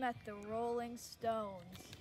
met the Rolling Stones.